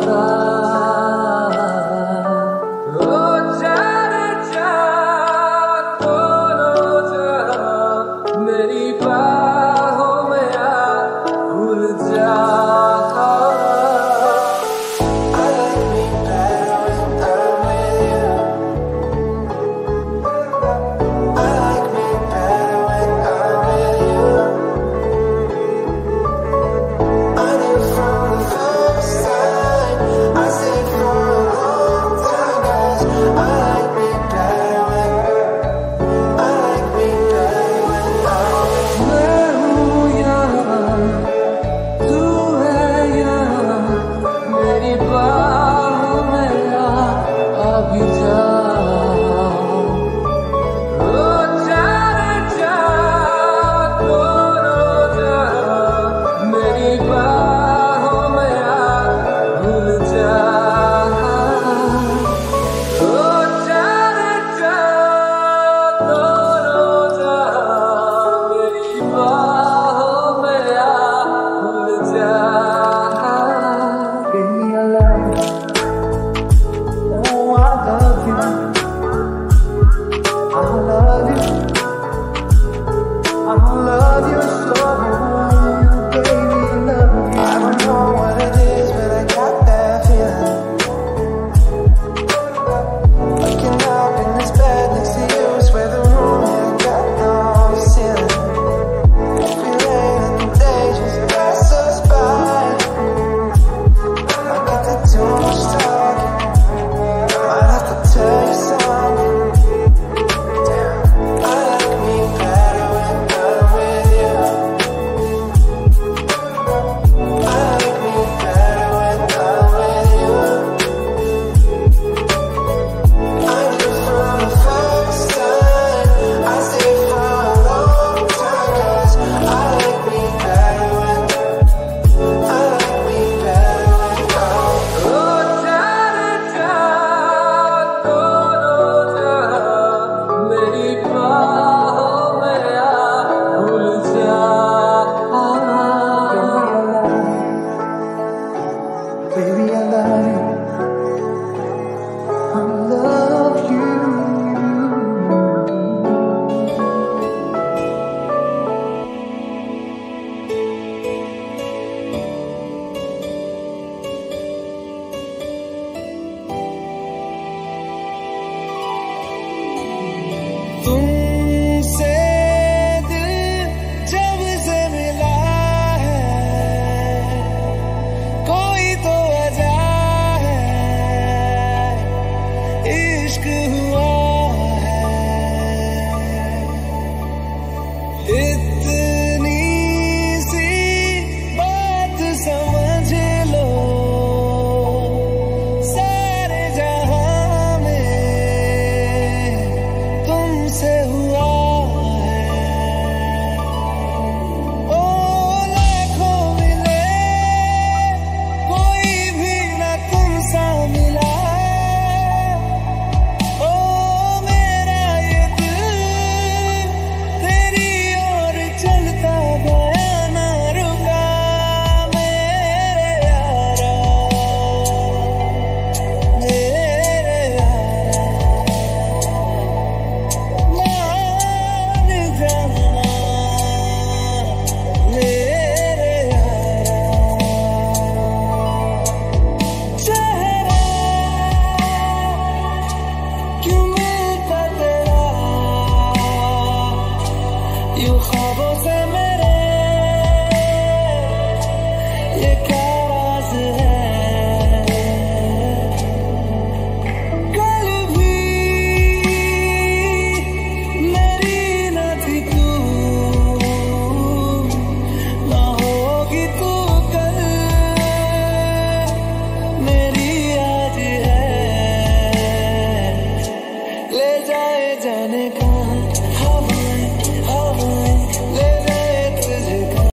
thought. I'ma love you. Ese me